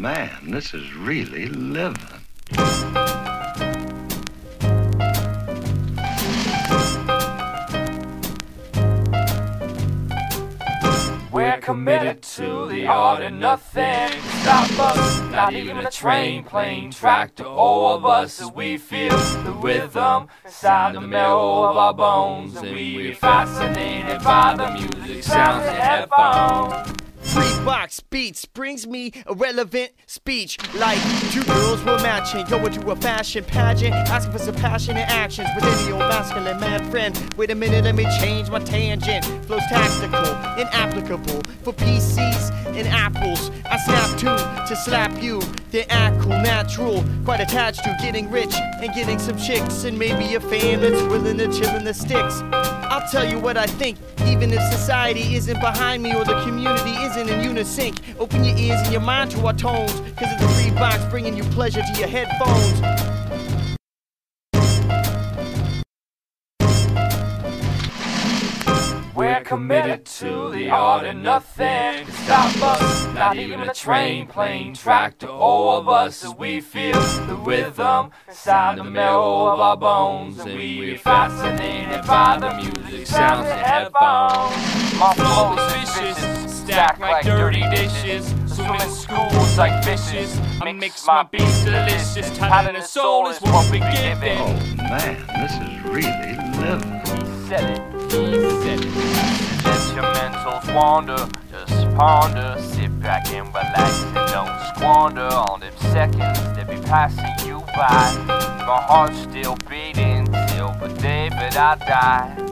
man, this is really living. We're committed to the art and nothing stop us. Not even a train, plane, tractor, all of us as we feel the rhythm inside the marrow of our bones. And we are fascinated by the music sounds in headphones. Box beats brings me irrelevant speech like two girls were matching, going to a fashion pageant, asking for some passionate actions with any old masculine man friend. Wait a minute, let me change my tangent. Flows tactical, inapplicable for PCs and apples. I snap two to slap you. They're act natural, quite attached to getting rich and getting some chicks and maybe a fan that's willing to chill in the sticks. I'll tell you what I think, even if society isn't behind me or the community isn't in unison. Open your ears and your mind to our tones, cause it's a free box bringing you pleasure to your headphones. We're committed to the art and nothing can stop us. Not even a train, plane, to all of us as we feel the rhythm inside the marrow of our bones. And we are fascinated by the music sounds in headphones. My flow is vicious, stacked like dirty dishes. Swim in schools like fishes. I mix my beats delicious. Talent and soul is what we give Oh man, this is really living. Said it, he said it. Let your mentals wander, just ponder, sit back and relax and don't squander all them seconds that be passing you by. My heart's still beating till the day that I die.